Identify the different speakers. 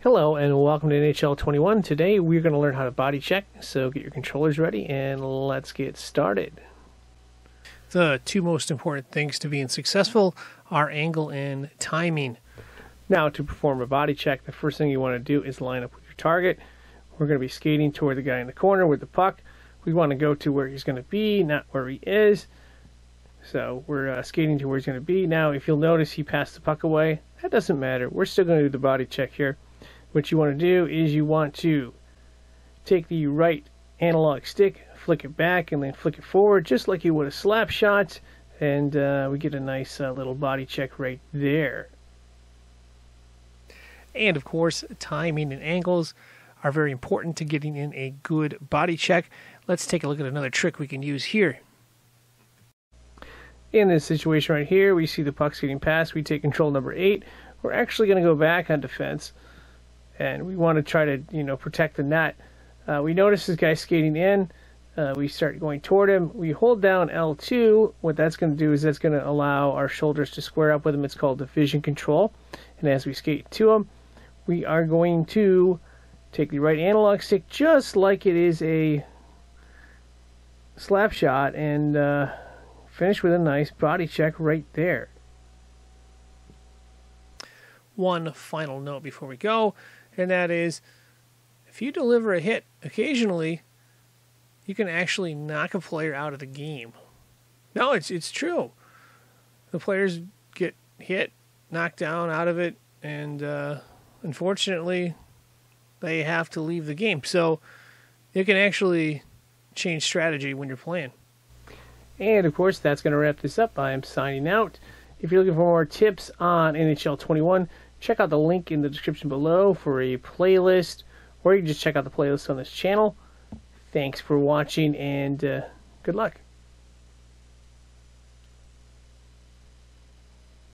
Speaker 1: Hello and welcome to NHL 21. Today we're going to learn how to body check, so get your controllers ready and let's get started.
Speaker 2: The two most important things to being successful are angle and timing.
Speaker 1: Now to perform a body check, the first thing you want to do is line up with your target. We're going to be skating toward the guy in the corner with the puck. We want to go to where he's going to be, not where he is. So we're uh, skating to where he's going to be. Now if you'll notice he passed the puck away. That doesn't matter. We're still going to do the body check here. What you want to do is you want to take the right analog stick, flick it back, and then flick it forward, just like you would a slap shot, and uh, we get a nice uh, little body check right there.
Speaker 2: And of course, timing and angles are very important to getting in a good body check. Let's take a look at another trick we can use here.
Speaker 1: In this situation right here, we see the puck's getting passed. We take control number eight. We're actually going to go back on defense and we want to try to you know protect the net. Uh, we notice this guy skating in. Uh, we start going toward him. We hold down L2. What that's going to do is that's going to allow our shoulders to square up with him. It's called division control. And as we skate to him, we are going to take the right analog stick just like it is a slap shot and uh, finish with a nice body check right there.
Speaker 2: One final note before we go and that is if you deliver a hit occasionally, you can actually knock a player out of the game. No, it's it's true. The players get hit, knocked down out of it, and uh, unfortunately, they have to leave the game. So you can actually change strategy when you're playing.
Speaker 1: And of course, that's going to wrap this up. I am signing out. If you're looking for more tips on NHL 21, check out the link in the description below for a playlist, or you can just check out the playlist on this channel. Thanks for watching, and uh, good luck.